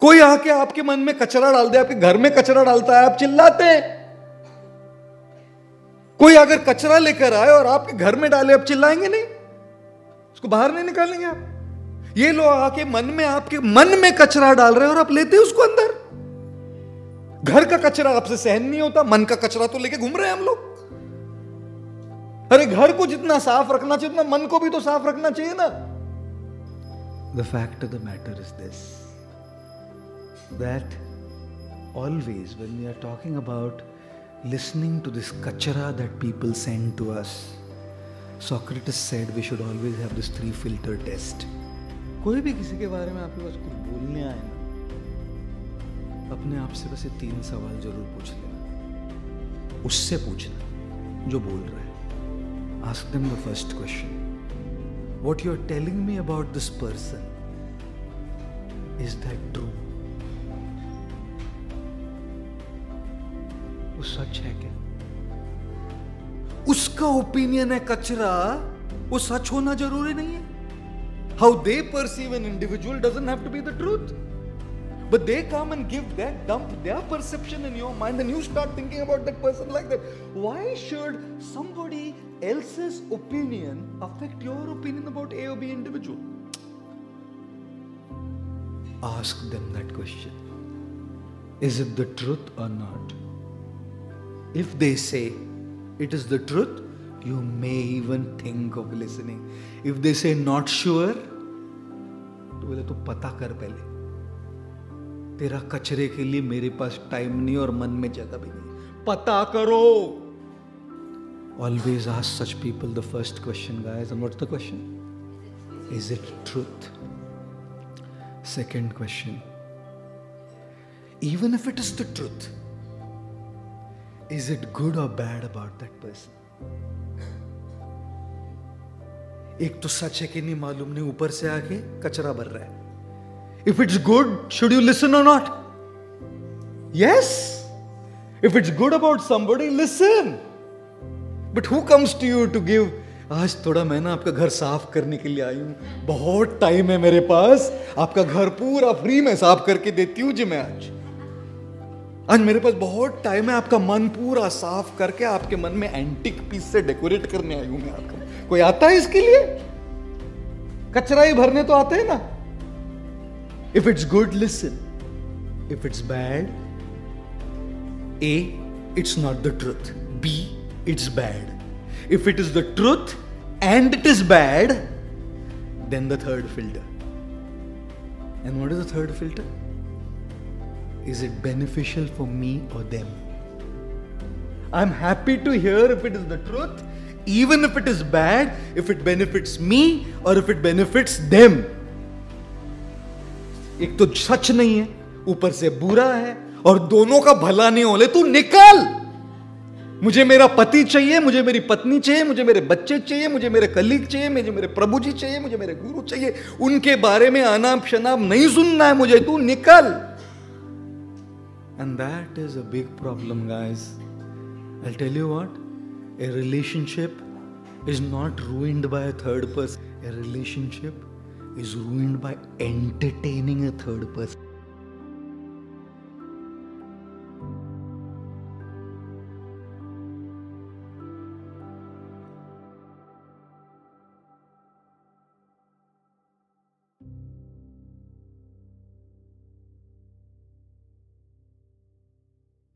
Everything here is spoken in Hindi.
कोई आके आपके मन में कचरा डाल दे, आपके घर में कचरा डालता है, आप चिल्लाते हैं। कोई अगर कचरा लेकर आए और आपके घर में डाले, आप चिल्लाएँगे नहीं। उसको बाहर नहीं निकालेंगे आप। ये लोग आके मन में, आपके मन में कचरा डाल रहे हैं और आप लेते हैं उसको अंदर। घर का कचरा आपसे सहन नहीं होता, मन का कचरा तो लेके घूम रहे हैं हम लोग। अरे, घर को जितना साफ़ रखना चाहिए, उतना मन को भी तो साफ़ रखना चाहिए ना। The fact of the matter is this that always when we are talking about listening to this kachara that people send to us. Socrates said we should always have this three filter test. कोई भी किसी के बारे में आपके पास कुछ बोलने आए ना, अपने आप से बस ये तीन सवाल ज़रूर पूछ लेना उससे पूछना, जो बोल रहा है ask them the first question what you are telling me about this person is that true वो सच है क्या उसका ओपिनियन है कचरा वो सच होना ज़रूरी नहीं है how they perceive an individual doesn't have to be the truth But they come and give that, dump their perception in your mind, and you start thinking about that person like that. Why should somebody else's opinion affect your opinion about A or B individual? Ask them that question. Is it the truth or not? If they say it is the truth, you may even think of listening. If they say not sure, तो बोले तो पता कर पहले तेरा कचरे के लिए मेरे पास टाइम नहीं और मन में जगह भी नहीं पता करो always ask such people the first question guys and what's the question is it truth second question even if it is the truth is it good or bad about that person? एक तो सच है कि नहीं मालूम नहीं, ऊपर से आके कचरा भर रहा है। If it's good should you listen और not yes if it's good about somebody listen but who comes to you to give आज थोड़ा मैं ना आपका घर साफ़ करने के लिए आई हूँ। बहुत टाइम है मेरे पास। आपका घर पूरा फ्री में साफ़ करके देती हूँ, जी मैं आज. आज मेरे पास बहुत टाइम है, आपका मन पूरा साफ़ करके आपके मन में एंटिक पीस से डेकोरेट करने आई हूँ मैं आपका। कोई आता है इसके लिए? कचरा ही भरने तो आते हैं ना। If it's good listen if it's bad a it's not the truth b it's bad if it is the truth and it is bad then the third filter and what is the third filter Is it beneficial for me or them? I'm happy to hear if it is the truth, even if it is bad, if it benefits me or if it benefits them. एक तो सच नहीं है ऊपर से बुरा है और दोनों का भला नहीं हो ले तू निकल मुझे मेरा पति चाहिए मुझे मेरी पत्नी चाहिए मुझे मेरे बच्चे चाहिए मुझे मेरे कलीग चाहिए मुझे मेरे प्रभु जी चाहिए मुझे मेरे गुरु चाहिए उनके बारे में अनाप शनाप नहीं सुनना है मुझे तू निकल And that is a big problem, guys. I'll tell you what, a relationship is not ruined by a third person. A relationship is ruined by entertaining a third person.